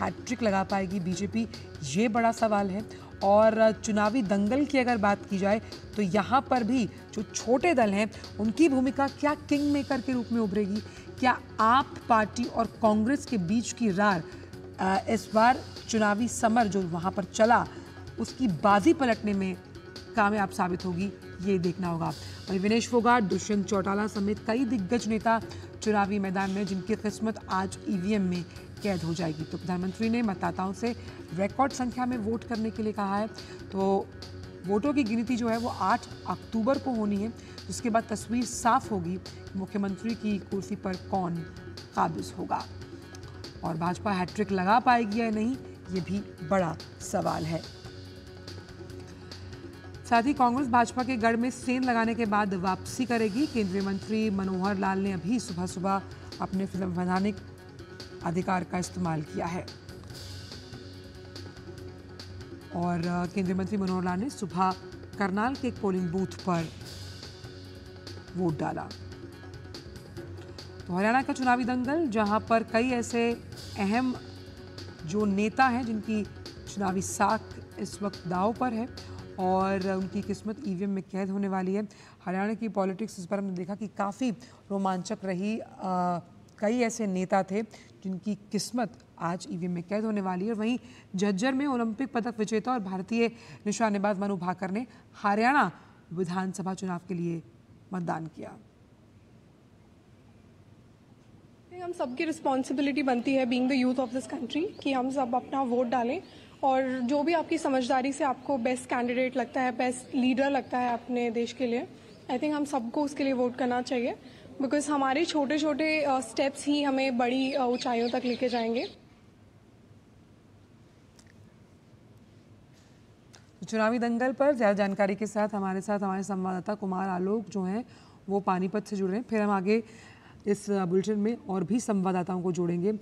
Hat trick लगा पाएगी BJP? ये बड़ा सवाल है। और चुनावी दंगल की अगर बात की जाए तो यहाँ पर भी जो छोटे दल हैं, उनकी भूमिका क्या किंग मेकर के रूप में उभरेगी? क्या आप पार्टी और कांग्रेस के बीच की रार इस बार चुनावी समर जो वहाँ पर चला, उसकी बाजी पलटने में कामयाब साबित होगी, ये देखना होगा। वहीं विनेश फोगाट, दुष्यंत चौटाला समेत कई दिग्गज नेता चुनावी मैदान में जिनकी किस्मत आज ईवीएम में कैद हो जाएगी। तो प्रधानमंत्री ने मतदाताओं से रिकॉर्ड संख्या में वोट करने के लिए कहा है। तो वोटों की गिनती जो है वो 8 अक्टूबर को होनी है, जिसके बाद तस्वीर साफ़ होगी मुख्यमंत्री की कुर्सी पर कौन काबिज होगा। और भाजपा हैट्रिक लगा पाएगी या नहीं, ये भी बड़ा सवाल है। साथ ही कांग्रेस भाजपा के गढ़ में सेंध लगाने के बाद वापसी करेगी। केंद्रीय मंत्री मनोहर लाल ने अभी सुबह सुबह अपने संवैधानिक अधिकार का इस्तेमाल किया है। और केंद्रीय मंत्री मनोहर लाल ने सुबह करनाल के पोलिंग बूथ पर वोट डाला। तो हरियाणा का चुनावी दंगल, जहाँ पर कई ऐसे अहम जो नेता हैं जिनकी चुनावी साख इस वक्त दाव पर है और उनकी किस्मत ईवीएम में कैद होने वाली है। हरियाणा की पॉलिटिक्स इस पर हमने देखा कि काफ़ी रोमांचक रही अ, कई ऐसे नेता थे जिनकी किस्मत आज ईवीएम में कैद होने वाली है। और वहीं झज्जर में ओलंपिक पदक विजेता और भारतीय निशानेबाज मनु भाकर ने हरियाणा विधानसभा चुनाव के लिए मतदान किया। हम सबकी रिस्पॉन्सिबिलिटी बनती है being the youth of this country कि हम सब अपना वोट डालें। और जो भी आपकी समझदारी से आपको बेस्ट कैंडिडेट लगता है बेस्ट लीडर लगता है अपने देश के लिए आई थिंक हम सबको उसके लिए वोट करना चाहिए बिकॉज़ हमारे छोटे छोटे स्टेप्स ही हमें बड़ी ऊंचाइयों तक लेके जाएँगे। चुनावी दंगल पर ज़्यादा जानकारी के साथ हमारे साथ हमारे संवाददाता कुमार आलोक जो हैं, वो पानीपत से जुड़ हैं। फिर हम आगे इस बुलेटिन में और भी संवाददाताओं को जोड़ेंगे।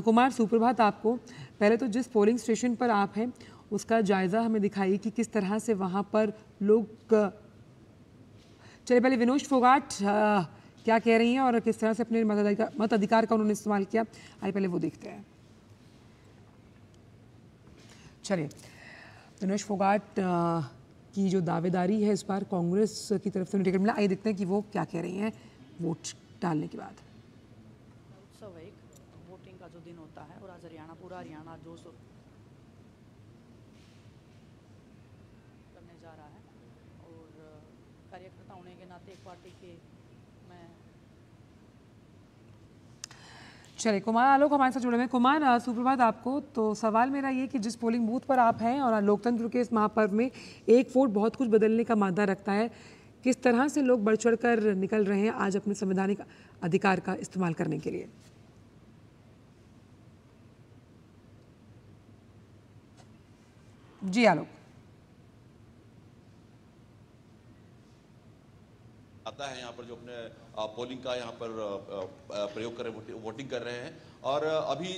कुमार, सुप्रभात आपको। पहले तो जिस पोलिंग स्टेशन पर आप हैं, उसका जायज़ा हमें दिखाइए कि किस तरह से वहाँ पर लोग चलिए पहले विनोद फोगाट क्या कह रही हैं और किस तरह से अपने मताधिकार मताधिकार का उन्होंने इस्तेमाल किया। आइए पहले वो देखते हैं। चलिए, विनोद फोगाट की जो दावेदारी है इस बार कांग्रेस की तरफ़ से उन्हें टिकट मिला। आइए देखते हैं कि वो क्या कह रही हैं। वोट डालने के बाद उत्सव एक वोटिंग का जो दिन होता है और आज हरियाणा पूरा हरियाणा जोश करने जा रहा है। और कार्यकर्ता होने के नाते एक पार्टी के मैं चलिए कुमार आलोक हमारे साथ जुड़े हुए हैं। कुमार सुप्रभात आपको। तो सवाल मेरा ये कि जिस पोलिंग बूथ पर आप हैं और लोकतंत्र के इस महापर्व में एक वोट बहुत कुछ बदलने का मादा रखता है किस तरह से लोग बढ़ चढ़ कर निकल रहे हैं आज अपने संवैधानिक अधिकार का इस्तेमाल करने के लिए? जी, आलोक। आता है यहाँ पर जो अपने पोलिंग का यहाँ पर प्रयोग कर रहे वोटिंग कर रहे हैं। और अभी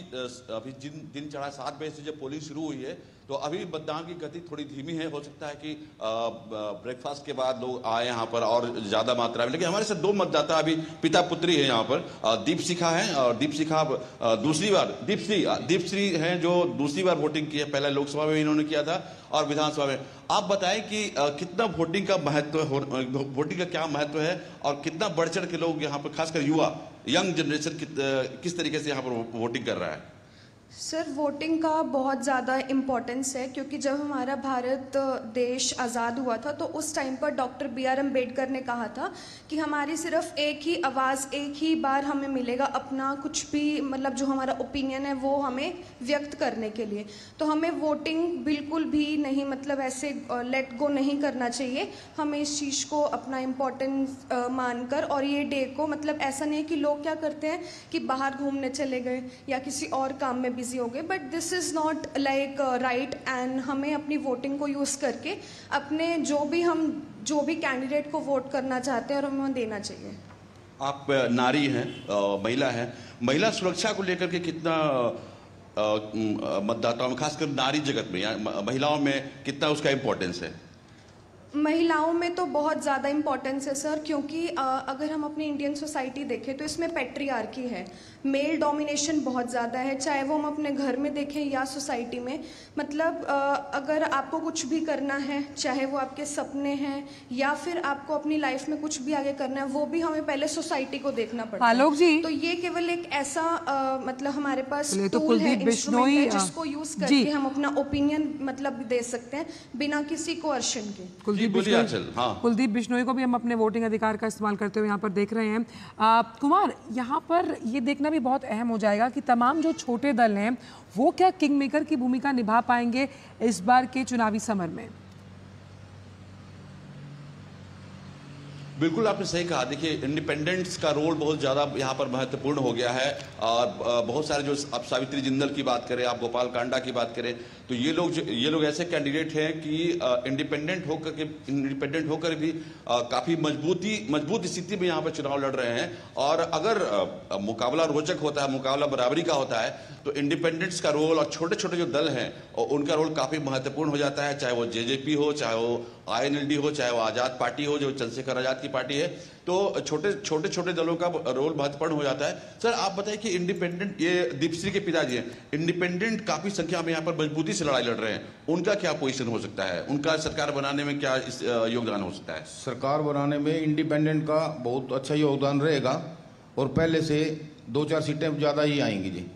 अभी जिन दिन चढ़ा सात बजे से जब पोलिंग शुरू हुई है तो अभी मतदान की गति थोड़ी धीमी है। हो सकता है कि ब्रेकफास्ट के बाद लोग आए यहाँ पर और ज़्यादा मात्रा में। लेकिन हमारे साथ दो मतदाता अभी पिता पुत्री है यहाँ पर। दीप शिखा है और दीप अ, दूसरी बार दीपश्री अ, दीपश्री हैं जो दूसरी बार वोटिंग की है। पहले लोकसभा में इन्होंने किया था और विधानसभा में। आप बताएँ कि कितना वोटिंग का महत्व वोटिंग का क्या महत्व है और कितना बढ़ चढ़ के लोग यहाँ पर खासकर युवा यंग जनरेशन कित, किस तरीके से यहाँ पर वोटिंग कर रहा है? सर वोटिंग का बहुत ज़्यादा इम्पोर्टेंस है, क्योंकि जब हमारा भारत देश आज़ाद हुआ था तो उस टाइम पर डॉक्टर बी आर अंबेडकर ने कहा था कि हमारी सिर्फ़ एक ही आवाज़, एक ही बार हमें मिलेगा अपना कुछ भी मतलब जो हमारा ओपिनियन है, वो हमें व्यक्त करने के लिए। तो हमें वोटिंग बिल्कुल भी नहीं मतलब ऐसे लेट गो नहीं करना चाहिए। हमें इस चीज़ को अपना इम्पोर्टेंस मानकर और ये डे को मतलब ऐसा नहीं है कि लोग क्या करते हैं कि बाहर घूमने चले गए या किसी और काम में बिज़ी हो गए but this is not like right and हमें अपनी वोटिंग को यूज़ करके अपने जो भी हम जो भी कैंडिडेट को वोट करना चाहते हैं और हमें देना चाहिए। आप नारी हैं महिला हैं महिला सुरक्षा को लेकर के कितना अ, मतदाताओं में खासकर नारी जगत में या महिलाओं में कितना उसका इम्पोर्टेंस है? महिलाओं में तो बहुत ज़्यादा इम्पोर्टेंस है सर क्योंकि अगर हम अपनी इंडियन सोसाइटी देखें तो इसमें पेट्रियार्की है। मेल डोमिनेशन बहुत ज़्यादा है चाहे वो हम अपने घर में देखें या सोसाइटी में। मतलब अगर आपको कुछ भी करना है चाहे वो आपके सपने हैं या फिर आपको अपनी लाइफ में कुछ भी आगे करना है वो भी हमें पहले सोसाइटी को देखना पड़ता है। जी। तो ये केवल एक ऐसा मतलब हमारे पास तो टूल है इंस्ट्रूमेंट है जिसको यूज़ करके हम अपना ओपिनियन मतलब दे सकते हैं बिना किसी कोर्शन के। कुलदीप बिश्नोई हाँ। कुलदीप बिश्नोई को भी हम अपने वोटिंग अधिकार का इस्तेमाल करते हुए यहाँ पर देख रहे हैं आ, कुमार यहाँ पर ये देखना भी बहुत अहम हो जाएगा कि तमाम जो छोटे दल हैं वो क्या किंग मेकर की भूमिका निभा पाएँगे इस बार के चुनावी समर में बिल्कुल आपने सही कहा। देखिए इंडिपेंडेंट्स का रोल बहुत ज़्यादा यहाँ पर महत्वपूर्ण हो गया है। और बहुत सारे जो आप सावित्री जिंदल की बात करें, आप गोपाल कांडा की बात करें तो ये लोग ये लोग ऐसे कैंडिडेट हैं कि इंडिपेंडेंट होकर के इंडिपेंडेंट होकर भी काफ़ी मजबूती, मज़बूत स्थिति में यहाँ पर चुनाव लड़ रहे हैं। और अगर मुकाबला रोचक होता है, मुकाबला बराबरी का होता है तो इंडिपेंडेंट्स का रोल और छोटे छोटे जो दल हैं, और उनका रोल काफ़ी महत्वपूर्ण हो जाता है, चाहे वो जेजेपी हो, चाहे वो आईएनएलडी हो, चाहे वो आज़ाद पार्टी हो, जो चंद्रशेखर आज़ाद की पार्टी है तो छोटे छोटे छोटे दलों का रोल महत्वपूर्ण हो जाता है। सर, आप बताइए कि इंडिपेंडेंट ये दीपश्री के पिताजी हैं इंडिपेंडेंट काफ़ी संख्या में यहाँ पर मजबूती से लड़ाई लड़ रहे हैं। उनका क्या पोजिशन हो सकता है? उनका सरकार बनाने में क्या योगदान हो सकता है? सरकार बनाने में इंडिपेंडेंट का बहुत अच्छा योगदान रहेगा, और पहले से दो चार सीटें ज़्यादा ही आएँगी जी।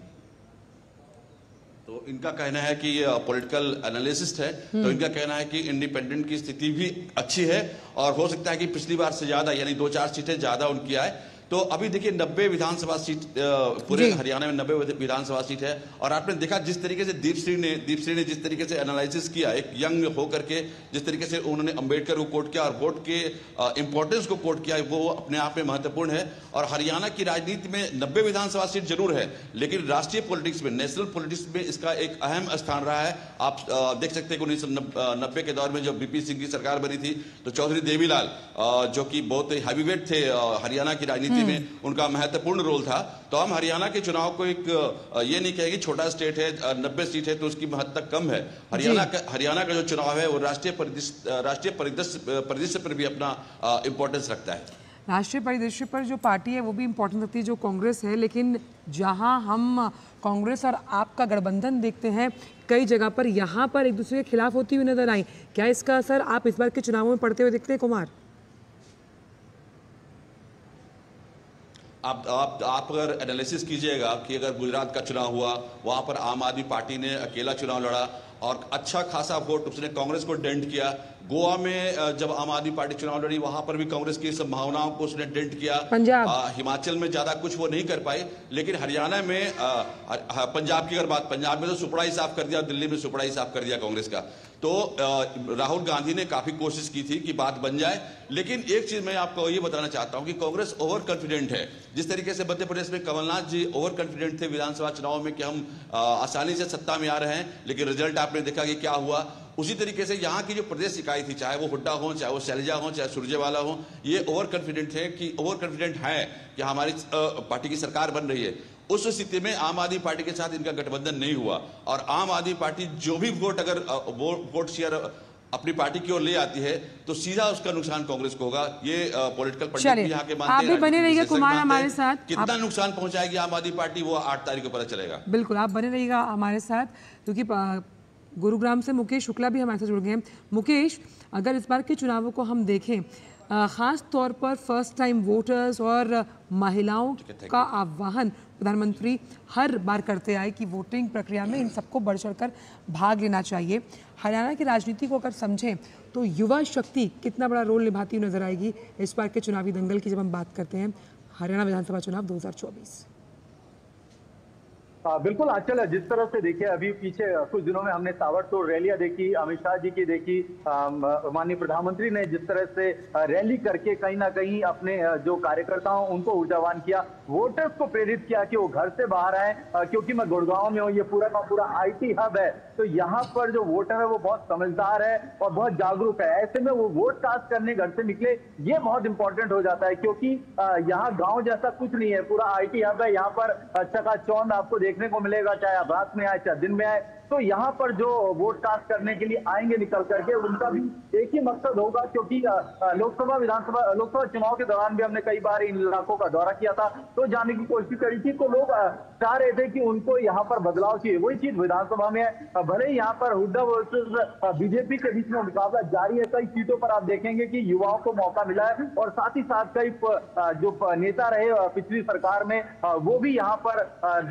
तो इनका कहना है कि ये पॉलिटिकल एनालिसिस्ट है तो इनका कहना है कि इंडिपेंडेंट की स्थिति भी अच्छी है और हो सकता है कि पिछली बार से ज़्यादा यानी दो चार सीटें ज़्यादा उनकी आए तो अभी देखिए नब्बे विधानसभा सीट पूरे हरियाणा में नब्बे विधानसभा सीट है और आपने देखा जिस तरीके से दीपश्री ने दीपश्री ने जिस तरीके से एनालिसिस किया एक यंग होकर के जिस तरीके से उन्होंने अंबेडकर को कोट किया और वोट के इंपॉर्टेंस को कोट किया वो अपने आप में महत्वपूर्ण है और हरियाणा की राजनीति में नब्बे विधानसभा सीट ज़रूर है लेकिन राष्ट्रीय पॉलिटिक्स में नेशनल पॉलिटिक्स में इसका एक अहम स्थान रहा है। आप देख सकते हैं कि उन्नीस सौ नब्बे के दौर में जब बीपी सिंह की सरकार बनी थी तो चौधरी देवीलाल जो कि बहुत हैवीवेट थे हरियाणा की राजनीति में उनका महत्वपूर्ण रोल था। तो हम हरियाणा के चुनाव को एक ये नहीं कहेंगे छोटा स्टेट है नब्बे सीट है तो उसकी महत्ता कम है। हरियाणा का हरियाणा का जो चुनाव है वो राष्ट्रीय राष्ट्रीय परिदृश्य पर भी अपना इंपॉर्टेंस रखता है। राष्ट्रीय परिदृश्य पर जो पार्टी है वो भी इम्पोर्टेंट रखती है जो कांग्रेस है। लेकिन जहाँ हम कांग्रेस और आपका गठबंधन देखते हैं कई जगह पर यहाँ पर एक दूसरे के खिलाफ होती हुई नज़र आई। क्या इसका असर आप इस बार के चुनावों में पड़ते हुए देखते हैं कुमार? आप आप आप अगर एनालिसिस कीजिएगा कि अगर गुजरात का चुनाव हुआ वहाँ पर आम आदमी पार्टी ने अकेला चुनाव लड़ा और अच्छा खासा वोट उसने कांग्रेस को डेंट किया। गोवा में जब आम आदमी पार्टी चुनाव लड़ी वहाँ पर भी कांग्रेस की संभावनाओं को उसने डेंट किया। पंजाब। अ, हिमाचल में ज़्यादा कुछ वो नहीं कर पाई लेकिन हरियाणा में अ, पंजाब की अगर बात पंजाब में तो सुपड़ा ही साफ़ कर दिया दिल्ली में सुपड़ा ही साफ़ कर दिया कांग्रेस का। तो राहुल गांधी ने काफ़ी कोशिश की थी कि बात बन जाए, लेकिन एक चीज़ मैं आपको ये बताना चाहता हूँ कि कांग्रेस ओवर कॉन्फिडेंट है। जिस तरीके से मध्य प्रदेश में कमलनाथ जी ओवर कॉन्फिडेंट थे विधानसभा चुनाव में कि हम आसानी से सत्ता में आ रहे हैं, लेकिन रिज़ल्ट आपने देखा कि क्या हुआ। उसी तरीके से यहाँ की जो प्रदेश इकाई थी, चाहे वो हुड्डा हो, चाहे वो शैलजा हो, चाहे सुरजेवाला हो, ये ओवर कॉन्फिडेंट थे कि ओवर कॉन्फिडेंट है कि हमारी पार्टी की सरकार बन रही है। उस स्थिति में आम आदमी पार्टी के साथ इनका गठबंधन नहीं हुआ। और आम आदमी पार्टी जो भी वोट अगर वोट शेयर अपनी पार्टी की ओर ले आती है तो सीधा उसका नुकसान कांग्रेस को होगा। ये पॉलिटिकल पंडित यहाँ के आप भी बने रहिएगा कुमार हमारे साथ। कितना आप- नुकसान पहुंचाएगी आम आदमी पार्टी वो आठ तारीख को पता चलेगा। बिल्कुल आप बने रहिएगा हमारे साथ क्योंकि गुरुग्राम से मुकेश शुक्ला भी हमारे साथ जुड़ गए मुकेश अगर इस बार के चुनावों को हम देखें खास तौर पर फ़र्स्ट टाइम वोटर्स और महिलाओं का आह्वान प्रधानमंत्री हर बार करते आए कि वोटिंग प्रक्रिया में इन सबको बढ़ चढ़ कर भाग लेना चाहिए। हरियाणा की राजनीति को अगर समझें तो युवा शक्ति कितना बड़ा रोल निभाती हुई नज़र आएगी इस बार के चुनावी दंगल की जब हम बात करते हैं। हरियाणा विधानसभा चुनाव 2024 हाँ, बिल्कुल आंचल जिस तरह से देखिए अभी पीछे कुछ दिनों में हमने ताबड़तोड़ रैलियाँ देखी अमित शाह जी की देखी माननीय प्रधानमंत्री ने जिस तरह से रैली करके कहीं ना कहीं अपने जो कार्यकर्ताओं उनको ऊर्जावान किया वोटर्स को प्रेरित किया कि वो घर से बाहर आए क्योंकि मैं गुड़गांव में हूँ ये पूरा का पूरा आईटी हब है तो यहाँ पर जो वोटर है वो बहुत समझदार है और बहुत जागरूक है। ऐसे में वो वोट कास्ट करने घर से निकले ये बहुत इंपॉर्टेंट हो जाता है क्योंकि यहाँ गाँव जैसा कुछ नहीं है पूरा आईटी हब है यहाँ पर का चौंद आपको देखने को मिलेगा चाहे आप रात में आए चाहे दिन में आए। तो यहाँ पर जो वोट कास्ट करने के लिए आएँगे निकल करके, उनका भी एक ही मकसद होगा, क्योंकि लोकसभा, विधानसभा, लोकसभा चुनाव के दौरान भी हमने कई बार इन इलाकों का दौरा किया था तो जाने की कोशिश करी थी तो लोग चाह रहे थे कि उनको यहाँ पर बदलाव चाहिए। वही चीज़ विधानसभा में भले ही यहाँ पर हुड्डा वर्सेस बीजेपी के बीच में मुकाबला जारी है, कई सीटों पर आप देखेंगे कि युवाओं को मौका मिला है, और साथ ही साथ कई जो नेता रहे पिछली सरकार में वो भी यहाँ पर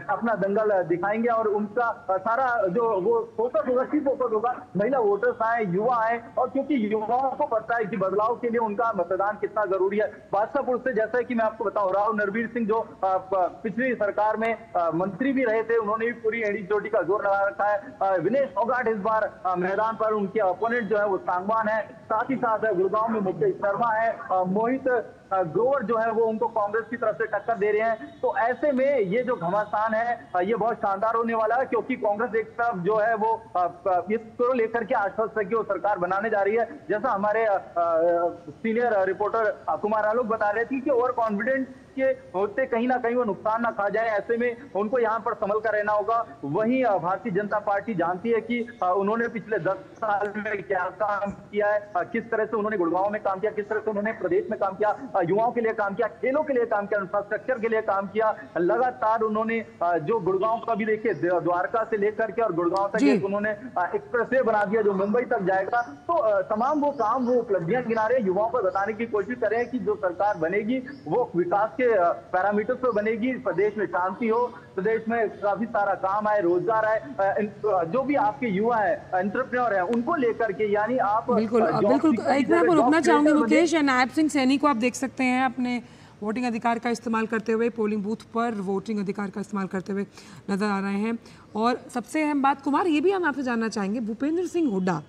अपना दंगल दिखाएँगे, और उनका सारा जो वो फोकस होगा की फोकस होगा। महिला वोटर्स आए, युवा आए, और क्योंकि युवाओं को पता है कि बदलाव के लिए उनका मतदान कितना ज़रूरी है। बादशाहपुर से जैसा कि मैं आपको बताऊँ राव नरवीर सिंह जो पिछली सरकार में मंत्री भी रहे थे, उन्होंने भी पूरी एड़ी चोटी का ज़ोर लगा रखा है। विनेश फोगाट इस बार मैदान पर, उनके अपोनेंट जो है, वो सांगवान है। साथ ही साथ गुड़गांव में मुकेश शर्मा है मोहित ग्रोवर जो है, वो उनको कांग्रेस की तरफ़ से टक्कर दे रहे हैं। तो ऐसे में ये जो घमासान है ये बहुत शानदार होने वाला है, क्योंकि कांग्रेस एक तरफ़ जो है वो इसको लेकर के आश्वस्त है कि वो सरकार बनाने जा रही है। जैसा हमारे सीनियर रिपोर्टर कुमार आलोक बता रहे थे कि ओवर कॉन्फिडेंस के होते कहीं ना कहीं वो नुकसान ना खा जाए ऐसे में उनको यहाँ पर संभल कर रहना होगा। वहीं भारतीय जनता पार्टी जानती है कि उन्होंने पिछले दस साल में क्या काम किया है किस तरह से उन्होंने गुड़गांव में काम किया किस तरह से उन्होंने प्रदेश में काम किया युवाओं के लिए काम किया खेलों के लिए काम किया इंफ्रास्ट्रक्चर के लिए काम किया। लगातार उन्होंने जो गुड़गांव का भी देखिए द्वारका से लेकर के और गुड़गांव तक एक उन्होंने एक्सप्रेस वे बना दिया जो मुंबई तक जाएगा। तो तमाम वो काम वो उपलब्धियाँ गिना रहे हैं। युवाओं को बताने की कोशिश कर रहे हैं कि जो सरकार बनेगी वो विकास के पैरामीटर्स पर बनेगी प्रदेश में शांति हो प्रदेश में काफ़ी सारा काम आए रोज़गार आए जो भी आपके युवा है एंटरप्रेन्योर है उनको लेकर के यानी आप बिल्कुल बिल्कुल एक मैं रुकना चाहूँगी मुकेश नायब सिंह सैनी को आप देख सकते हैं अपने वोटिंग अधिकार का इस्तेमाल करते हुए पोलिंग बूथ पर वोटिंग अधिकार का इस्तेमाल करते हुए नज़र आ रहे हैं। और सबसे अहम बात कुमार ये भी हम आपसे जानना चाहेंगे भूपेंद्र सिंह हुड्डा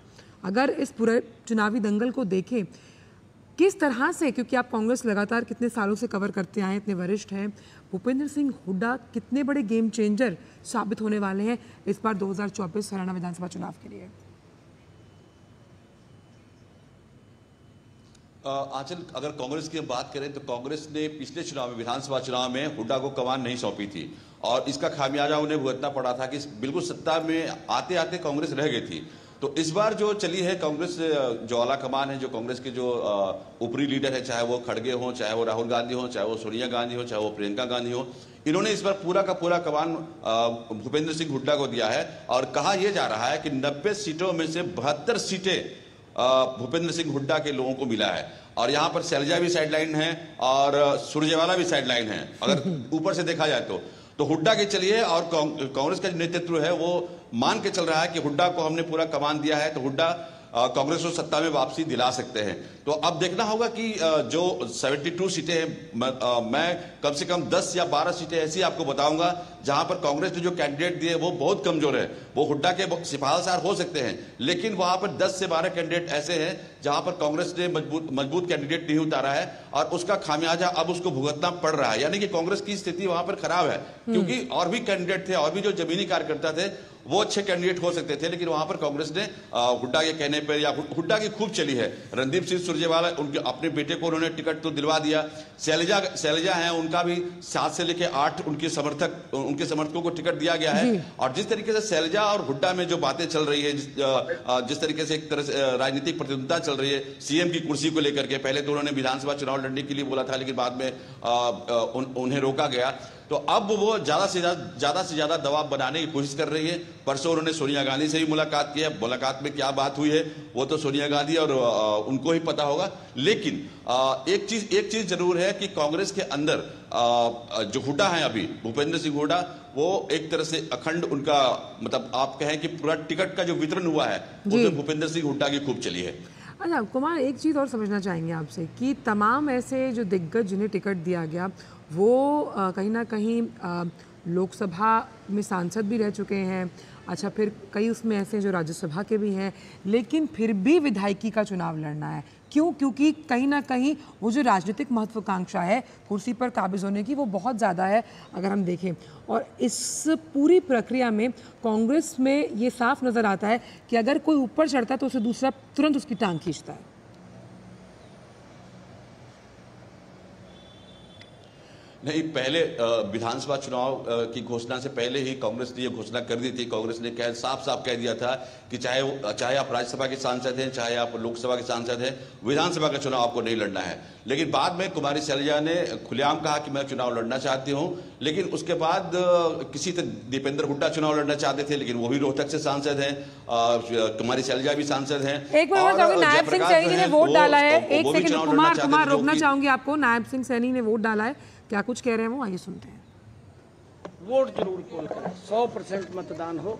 अगर इस पूरे चुनावी दंगल को देखें किस तरह से, क्योंकि आप कांग्रेस लगातार कितने सालों से कवर करते आए इतने वरिष्ठ हैं, भूपेंद्र सिंह हुड्डा कितने बड़े गेम चेंजर साबित होने वाले हैं इस बार 2024 हरियाणा विधानसभा चुनाव के लिए? आंचल, अगर कांग्रेस की हम बात करें तो कांग्रेस ने पिछले चुनाव में, विधानसभा चुनाव में हुड्डा को कमान नहीं सौंपी थी। और इसका खामियाजा उन्हें भुगतना पड़ा था कि बिल्कुल सत्ता में आते आते कांग्रेस रह गई थी। तो इस बार जो चली है कांग्रेस जो आला कमान है जो कांग्रेस के जो ऊपरी लीडर है चाहे वो खड़गे हों चाहे वो राहुल गांधी हो चाहे वो सोनिया गांधी हो चाहे वो प्रियंका गांधी हो इन्होंने इस बार पूरा का पूरा कमान भूपेंद्र सिंह हुड्डा को दिया है और कहा यह जा रहा है कि 90 सीटों में से बहत्तर सीटें भूपेंद्र सिंह हुड्डा के लोगों को मिला है। और यहाँ पर सैलजा भी साइडलाइन है और सुरजेवाला भी साइडलाइन है। अगर ऊपर से देखा जाए तो तो हुड्डा के चलिए और कांग्रेस का जो नेतृत्व है वो मान के चल रहा है कि हुड्डा को हमने पूरा कमान दिया है तो हुड्डा कांग्रेस को सत्ता में वापसी दिला सकते हैं। तो अब देखना होगा कि जो 72 सीटें हैं मैं कम से कम 10 या 12 सीटें ऐसी आपको बताऊँगा जहाँ पर कांग्रेस ने जो कैंडिडेट दिए वो बहुत कमज़ोर है। वो हुड्डा के सिफारसार हो सकते हैं लेकिन वहाँ पर 10 से 12 कैंडिडेट ऐसे हैं जहाँ पर कांग्रेस ने मज़बूत मज़बूत कैंडिडेट नहीं उतारा है और उसका खामियाजा अब उसको भुगतना पड़ रहा है। यानी कि कांग्रेस की स्थिति वहाँ पर खराब है क्योंकि और भी कैंडिडेट थे और भी जो जमीनी कार्यकर्ता थे वो अच्छे कैंडिडेट हो सकते थे लेकिन वहाँ पर कांग्रेस ने हुड्डा के कहने पर या हुड्डा की खूब चली है। रणदीप सिंह सुरजेवाला उनके अपने बेटे को उन्होंने टिकट तो दिलवा दिया। शैलजा शैलजा है उनका भी सात से लेके आठ उनके समर्थक उनके समर्थकों को टिकट दिया गया है। और जिस तरीके से शैलजा और हुड्डा में जो बातें चल रही है जिस, तरीके से एक तरह से राजनीतिक प्रतिद्वंदता चल रही है सीएम की कुर्सी को लेकर के पहले तो उन्होंने विधानसभा चुनाव लड़ने के लिए बोला था लेकिन बाद में उन, उन्हें रोका गया। तो अब वो ज़्यादा से ज़्यादा ज़्यादा से ज़्यादा दबाव बनाने की कोशिश कर रही है। परसों उन्होंने सोनिया गांधी से भी मुलाकात की है। मुलाकात में क्या बात हुई है वो तो सोनिया गांधी और उनको ही पता होगा। लेकिन एक चीज़ एक चीज़ ज़रूर है कि कांग्रेस के अंदर जो हुड्डा है अभी भूपेंद्र सिंह हुडा वो एक तरह से अखंड उनका मतलब आप कहें कि पूरा टिकट का जो वितरण हुआ है उसमें भूपेंद्र सिंह हुड्डा की खूब चली है। अच्छा कुमार एक चीज़ और समझना चाहेंगे आपसे कि तमाम ऐसे जो दिग्गज जिन्हें टिकट दिया गया वो कहीं ना कहीं लोकसभा में सांसद भी रह चुके हैं। अच्छा फिर कई उसमें ऐसे हैं जो राज्यसभा के भी हैं। लेकिन फिर भी विधायकी का चुनाव लड़ना है। क्यों? क्योंकि कहीं ना कहीं वो जो राजनीतिक महत्वाकांक्षा है, कुर्सी पर काबिज होने की, वो बहुत ज़्यादा है, अगर हम देखें। और इस पूरी प्रक्रिया में कांग्रेस में ये साफ़ नज़र आता है कि अगर कोई ऊपर चढ़ता है तो उसे दूसरा तुरंत उसकी टांग खींचता है। नहीं पहले विधानसभा चुनाव की घोषणा से पहले ही कांग्रेस ने यह घोषणा कर दी थी। कांग्रेस ने कह साफ़ साफ़ कह दिया था कि चाहे चाहे आप राज्यसभा के सांसद हैं चाहे आप लोकसभा के सांसद हैं विधानसभा का चुनाव आपको नहीं लड़ना है। लेकिन बाद में कुमारी शैलजा ने खुलेआम कहा कि मैं चुनाव लड़ना चाहती हूँ लेकिन उसके बाद किसी तरह दीपेंद्र हुड्डा चुनाव लड़ना चाहते थे लेकिन वो भी रोहतक से सांसद हैं कुमारी शैलजा भी सांसद हैं एक मिनट नायब सिंह सैनी ने वोट डाला है। एक सेकंड कुमार कुमार रोकना चाहूँगी आपको। नायब सिंह सैनी ने वोट डाला है। क्या कुछ कह रहे हैं वो? आइए सुनते हैं। वोट ज़रूर पोल करें। सौ परसेंट मतदान हो।